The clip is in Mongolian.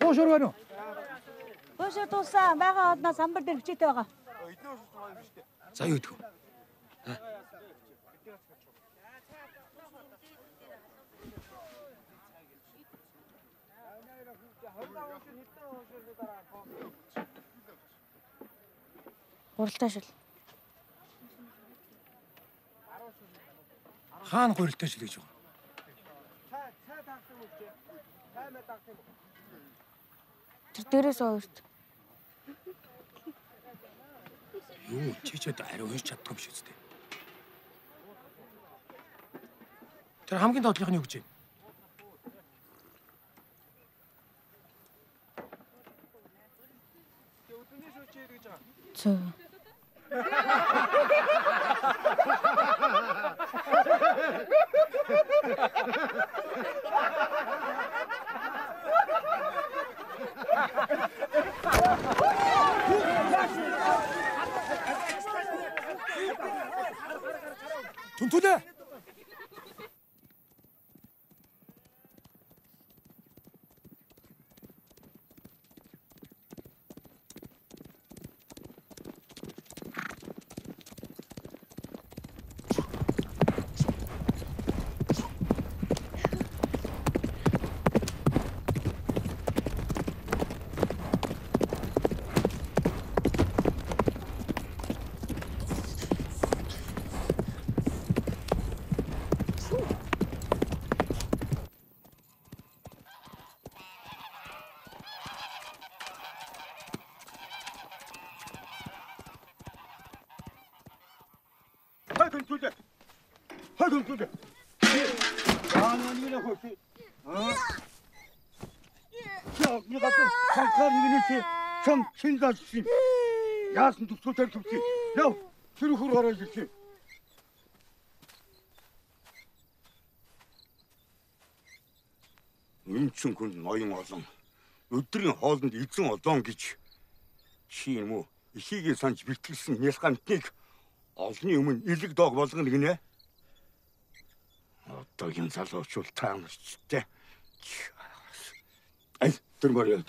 Уушур байна уу? Бөөшөө тулсан байгаа одноо самбар дээр хичээтэй байгаа. За юу гэдгүү? Гуралтай шил. Хаана гурилтай шил гэж байгаа? Тэр дээрээс өөрт. Юу чи ч одоо ари уйж чаддгүй юм шиг үстэй. Тэр хамгийн доотлих нь юу гэж байна? 冲突的 түлээ. Хайдын түлээ. Яана нэг хөөе. Аа. Яг нэг гад цанхаар нэгнээс чам шиндаж шин. Яасан төсөлтөр төвчий. Яв. Тэр хөр ирсэн. Энэ ч хүн ноён олон. Өдрийн хоолнд эзэн олон гэж чи юм уу? Ихийгээ санаж бэлтгэлсэн нялхантныг олны өмнө илэг дог болгоно гинэ. Одоогийн залуучууд таамарчтай. Ай, тэр мөрөө.